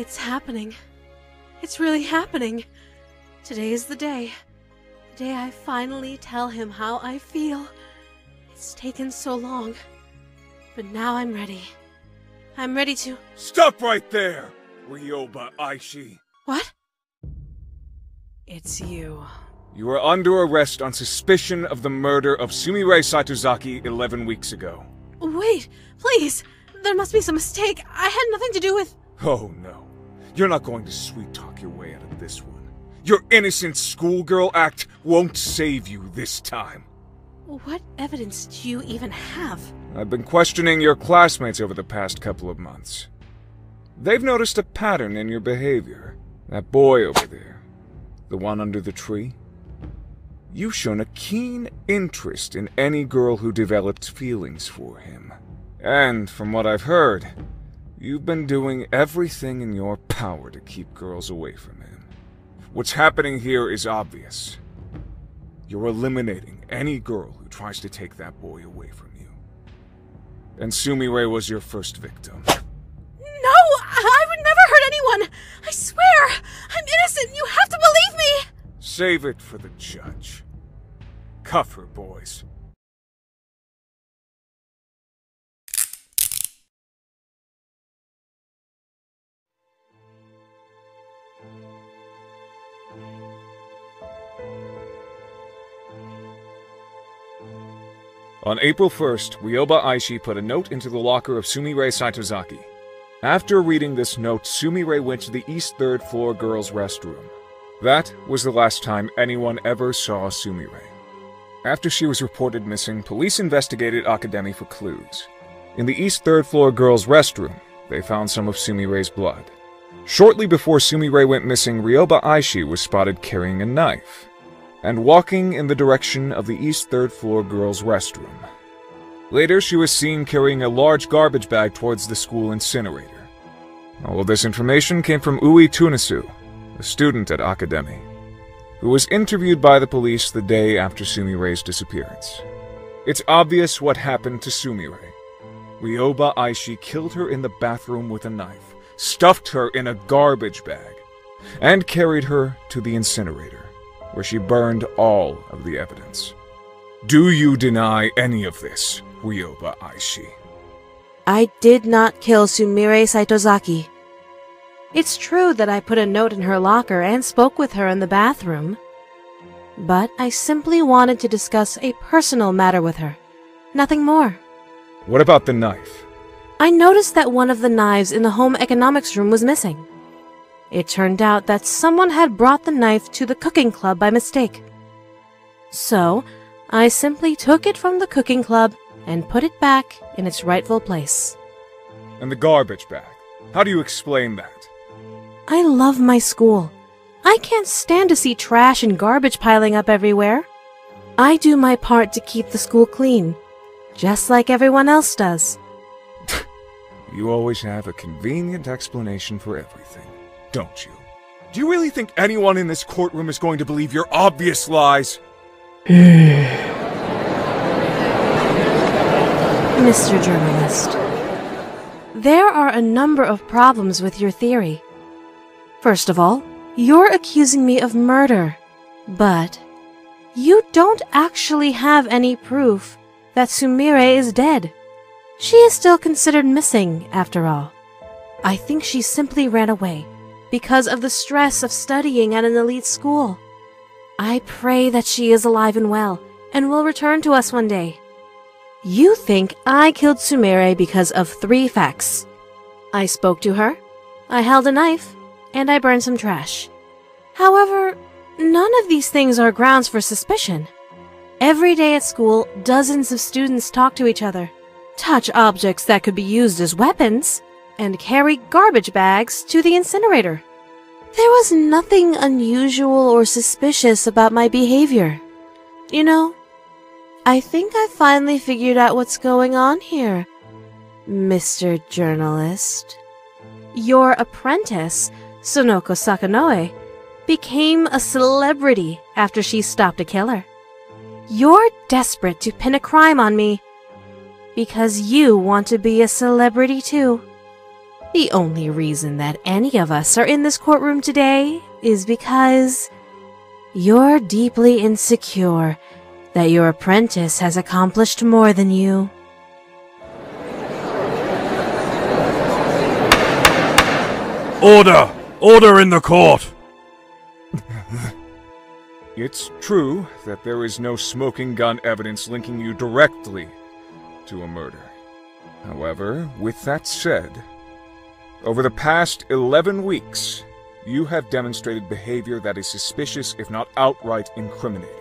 It's happening. It's really happening. Today is the day. The day I finally tell him how I feel. It's taken so long. But now I'm ready. I'm ready to. Stop right there, Ryoba Aishi. What? It's you. You are under arrest on suspicion of the murder of Sumire Saitozaki 11 weeks ago. Wait, please! There must be some mistake. I had nothing to do with. Oh no. You're not going to sweet talk your way out of this one. Your innocent schoolgirl act won't save you this time. What evidence do you even have? I've been questioning your classmates over the past couple of months. They've noticed a pattern in your behavior. That boy over there, the one under the tree. You've shown a keen interest in any girl who developed feelings for him. And from what I've heard, you've been doing everything in your power to keep girls away from him. What's happening here is obvious. You're eliminating any girl who tries to take that boy away from you. And Sumire was your first victim. No! I would never hurt anyone! I swear! I'm innocent! You have to believe me! Save it for the judge. Cuff her, boys. On April 1st, Ryoba Aishi put a note into the locker of Sumire Saitozaki. After reading this note, Sumire went to the east third floor girls' restroom. That was the last time anyone ever saw Sumire. After she was reported missing, police investigated Akademi for clues. In the east third floor girls' restroom, they found some of Sumire's blood. Shortly before Sumire went missing, Ryoba Aishi was spotted carrying a knife and walking in the direction of the east third floor girls' restroom. Later, she was seen carrying a large garbage bag towards the school incinerator. All of this information came from Ui Tunisu, a student at Akademi, who was interviewed by the police the day after Sumire's disappearance. It's obvious what happened to Sumire. Ryoba Aishi killed her in the bathroom with a knife, stuffed her in a garbage bag, and carried her to the incinerator, where she burned all of the evidence. Do you deny any of this, Ryoba Aishi? I did not kill Sumire Saitozaki. It's true that I put a note in her locker and spoke with her in the bathroom. But I simply wanted to discuss a personal matter with her. Nothing more. What about the knife? I noticed that one of the knives in the home economics room was missing. It turned out that someone had brought the knife to the cooking club by mistake. So, I simply took it from the cooking club and put it back in its rightful place. And the garbage bag. How do you explain that? I love my school. I can't stand to see trash and garbage piling up everywhere. I do my part to keep the school clean, just like everyone else does. You always have a convenient explanation for everything, don't you? Do you really think anyone in this courtroom is going to believe your obvious lies? Mr. Journalist, there are a number of problems with your theory. First of all, you're accusing me of murder, but you don't actually have any proof that Sumire is dead. She is still considered missing, after all. I think she simply ran away because of the stress of studying at an elite school. I pray that she is alive and well and will return to us one day. You think I killed Sumire because of three facts. I spoke to her, I held a knife, and I burned some trash. However, none of these things are grounds for suspicion. Every day at school, dozens of students talk to each other, touch objects that could be used as weapons, and carry garbage bags to the incinerator. There was nothing unusual or suspicious about my behavior. You know, I think I finally figured out what's going on here, Mr. Journalist. Your apprentice, Sonoko Sakanoe, became a celebrity after she stopped a killer. You're desperate to pin a crime on me because you want to be a celebrity too. The only reason that any of us are in this courtroom today is because you're deeply insecure that your apprentice has accomplished more than you. Order! Order in the court! It's true that there is no smoking gun evidence linking you directly to a murder. However, with that said, over the past 11 weeks, you have demonstrated behavior that is suspicious, if not outright incriminating.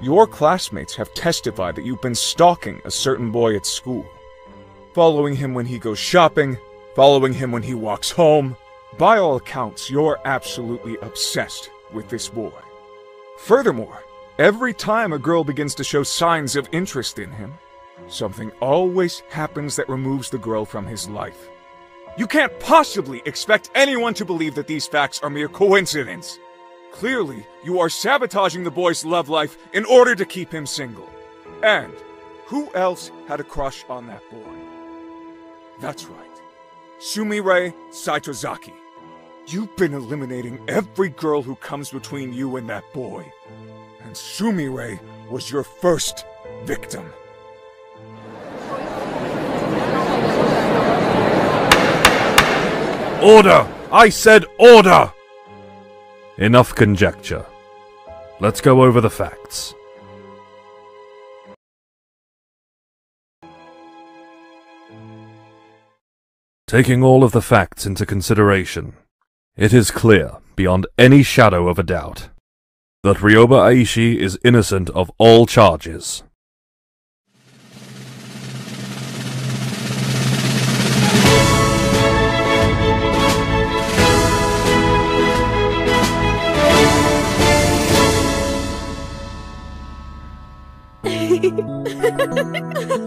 Your classmates have testified that you've been stalking a certain boy at school, following him when he goes shopping, following him when he walks home. By all accounts, you're absolutely obsessed with this boy. Furthermore, every time a girl begins to show signs of interest in him, something always happens that removes the girl from his life. You can't possibly expect anyone to believe that these facts are mere coincidence. Clearly, you are sabotaging the boy's love life in order to keep him single. And who else had a crush on that boy? That's right. Sumire Saitozaki. You've been eliminating every girl who comes between you and that boy. And Sumire was your first victim. Order! I said order! Enough conjecture. Let's go over the facts. Taking all of the facts into consideration, it is clear, beyond any shadow of a doubt, that Ryoba Aishi is innocent of all charges. Ha ha ha ha!